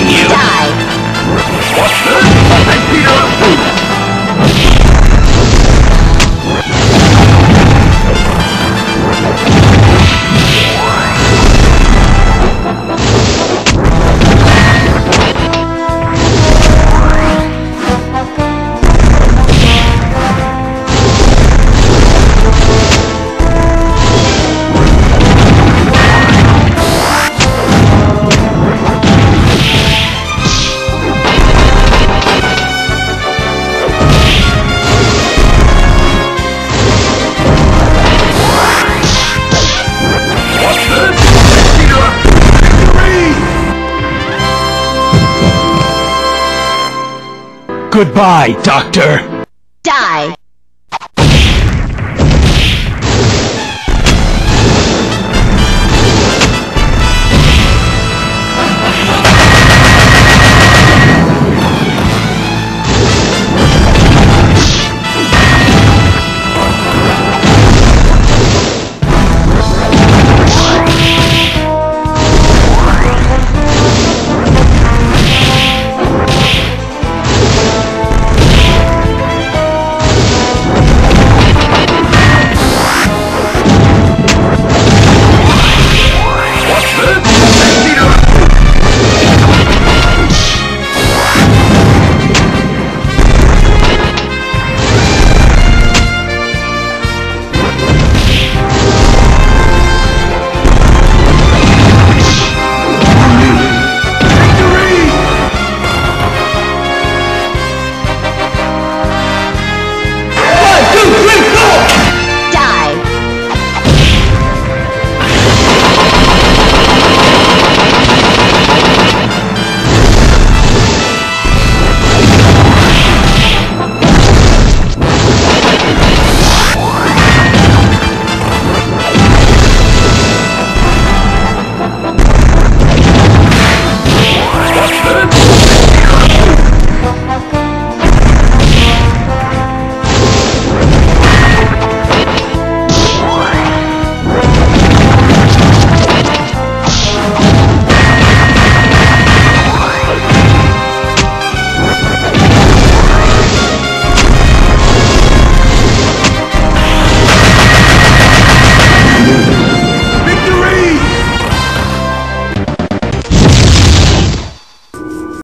you! Die. Goodbye, Doctor! Die.